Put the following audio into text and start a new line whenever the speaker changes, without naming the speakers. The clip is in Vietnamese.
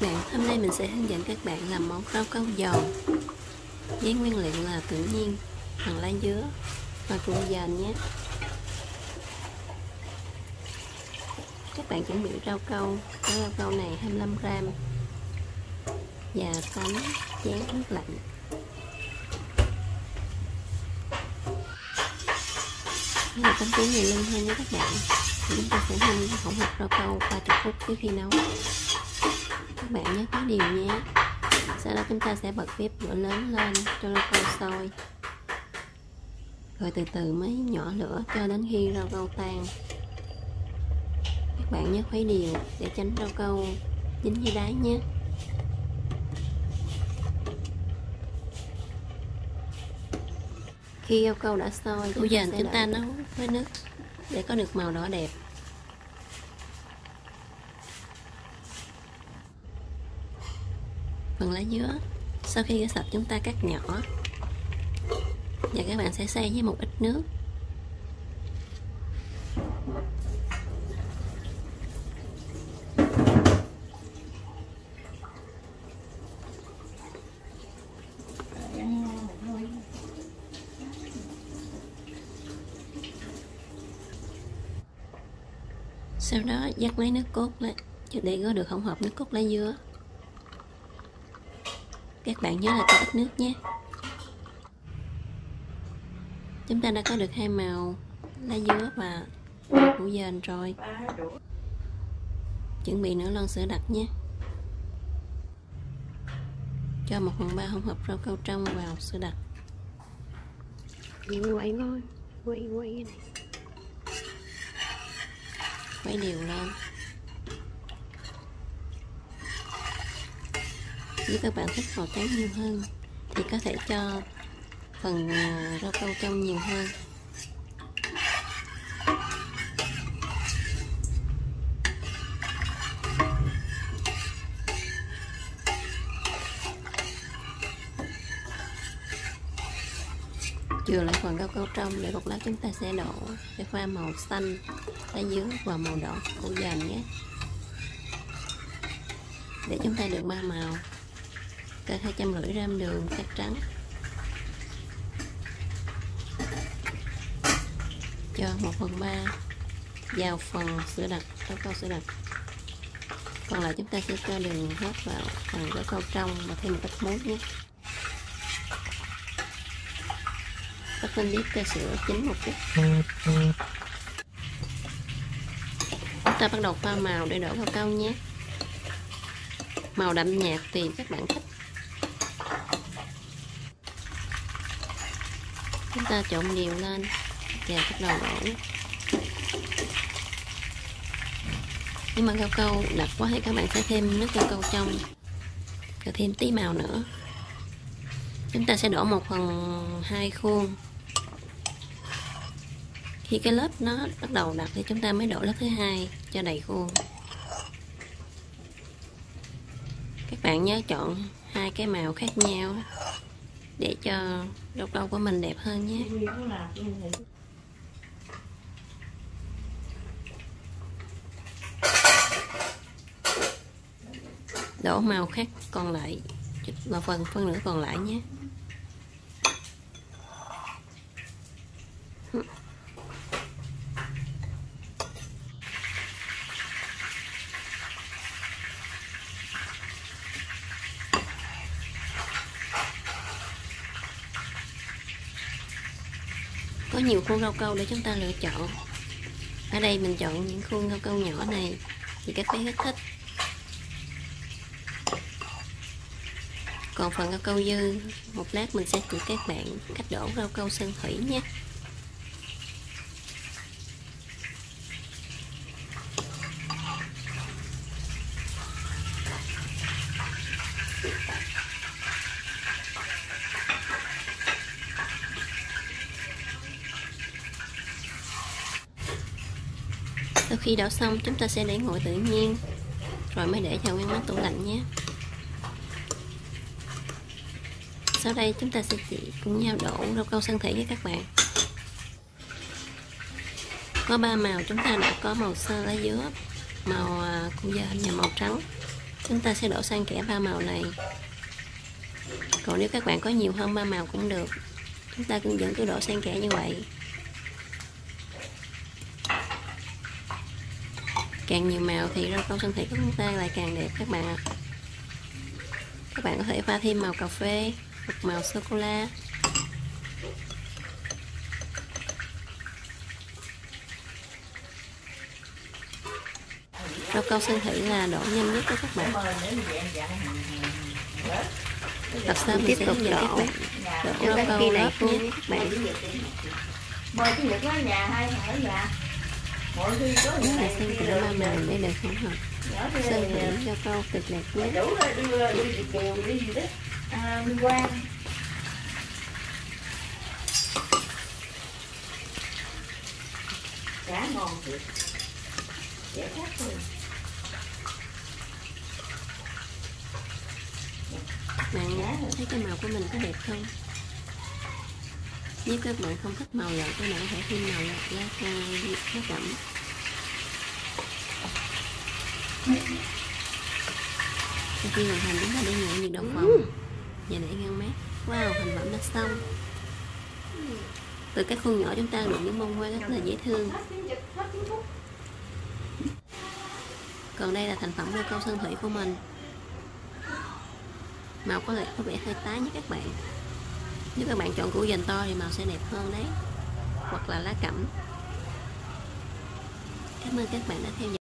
các bạn, hôm nay mình sẽ hướng dẫn các bạn làm món rau câu giòn với nguyên liệu là tự nhiên bằng lá dứa và củ dền nhé. Các bạn chuẩn bị rau câu cái rau câu này 25 gram. Và tắm chén nước lạnh. Đây là tấm chén này lên hơn nha các bạn. Chúng ta sẽ hâm hỗn hợp rau câu 30 phút trước khi nấu các bạn nhớ cái điều nhé. Sau đó chúng ta sẽ bật bếp lửa lớn lên cho rau câu sôi. Rồi từ từ mới nhỏ lửa cho đến khi rau câu tan. Các bạn nhớ khuấy đều để tránh rau câu dính với đáy nhé. Khi rau câu đã sôi bây giờ chúng ta nấu với nước để có được màu đỏ đẹp phần lá dứa. Sau khi rửa sạch chúng ta cắt nhỏ. Và các bạn sẽ xay với một ít nước. Sau đó, dắt lấy nước cốt lên để có được hỗn hợp nước cốt lá dứa các bạn nhớ là cho ít nước nhé. Chúng ta đã có được hai màu lá dứa và củ dền rồi. Chuẩn bị nửa lon sữa đặc nhé. Cho một phần ba hỗn hợp rau câu trong vào sữa đặc. Quay thôi quay này. Quay đều lên nếu các bạn thích màu trắng nhiều hơn thì có thể cho phần à, rau câu trong nhiều hơn. Chừa lại phần rau câu trong để một lát chúng ta sẽ đổ để pha màu xanh, lá dứa và màu đỏ củ dền nhé. Để chúng ta được ba màu cỡ 250 gram đường cát trắng. Cho 1 phần 3 vào phần sữa đặc rau câu sữa đặc. Còn lại chúng ta sẽ cho đường hết vào phần rau câu trong và thêm một ít muối nhé. Các bên bếp cho sữa chín một chút. Chúng ta bắt đầu pha màu để đổ vào câu nhé. Màu đậm nhạt tùy các bạn thích chúng ta trộn đều lên. Và bắt đầu đổ. Nếu mà cao câu đặc quá thì các bạn sẽ thêm nước cao câu trong. Và thêm tí màu nữa. Chúng ta sẽ đổ một phần, hai khuôn. Khi cái lớp nó bắt đầu đặc thì chúng ta mới đổ lớp thứ hai cho đầy khuôn. Các bạn nhớ chọn hai cái màu khác nhau để cho rau đầu của mình đẹp hơn nhé. Đổ màu khác còn lại và phần phân nữa còn lại nhé. Có nhiều khuôn rau câu để chúng ta lựa chọn. Ở đây mình chọn những khuôn rau câu nhỏ này, thì các bé rất thích. Còn phần rau câu dư, một lát mình sẽ chỉ các bạn cách đổ rau câu sơn thủy nhé. Khi đảo xong, chúng ta sẽ để nguội tự nhiên. Rồi mới để vào ngăn mát tủ lạnh nhé. Sau đây chúng ta sẽ chỉ cùng nhau đổ rau câu sơn thủy với các bạn. Có ba màu, chúng ta đã có màu sơ lá dứa, màu à, cu củ và màu trắng. Chúng ta sẽ đổ sang kẽ ba màu này. Còn nếu các bạn có nhiều hơn ba màu cũng được. Chúng ta cũng vẫn cứ đổ xen kẽ như vậy. Càng nhiều màu thì rau câu sơn thủy của chúng ta lại càng đẹp các bạn ạ. Các bạn có thể pha thêm màu cà phê hoặc màu sô cô la. Rau câu sơn thủy là đổ nhanh nhất đó các bạn. Tập sau mình tiếp tục đổ đổ rau câu lớp nhé các bạn.
Mời cái việc ở nhà hay ở nhà
Đó là sen kẽ ba màu để được hỗn hợp sơn thủy rau câu cực đẹp nhé
đủ rồi đưa đi Việt kiều đi gì đó. À, liên quan cá ngon thiệt. Dễ khác thôi
bạn thấy cái màu của mình có đẹp không nếu các bạn không thích màu nhạt các bạn có thể thêm màu nhạt lá lá cẩm sau khi hoàn thành chúng ta để nguội nhiệt độ phòng. Và để ngăn mát. Wow thành phẩm đã xong. Từ các khuôn nhỏ chúng ta được những bông hoa rất là dễ thương. Còn đây là thành phẩm rau câu sơn thủy của mình. Màu có thể có vẻ hơi tái nhé các bạn nếu các bạn chọn củ dành to thì màu sẽ đẹp hơn đấy. Hoặc là lá cẩm. Cảm ơn các bạn đã theo dõi.